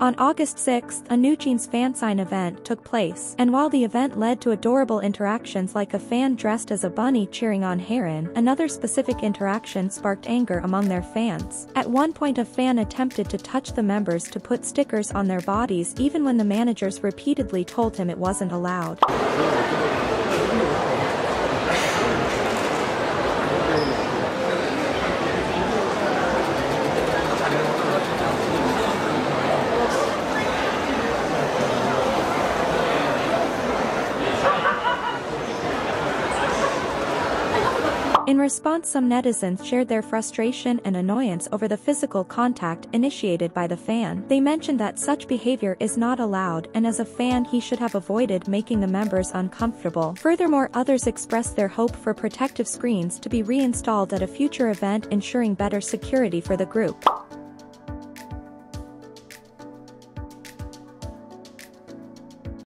On August 6, a New Jeans fan sign event took place, and while the event led to adorable interactions like a fan dressed as a bunny cheering on Haerin, another specific interaction sparked anger among their fans. At one point a fan attempted to touch the members to put stickers on their bodies even when the managers repeatedly told him it wasn't allowed. In response some netizens shared their frustration and annoyance over the physical contact initiated by the fan. They mentioned that such behavior is not allowed and as a fan he should have avoided making the members uncomfortable. Furthermore others expressed their hope for protective screens to be reinstalled at a future event ensuring better security for the group.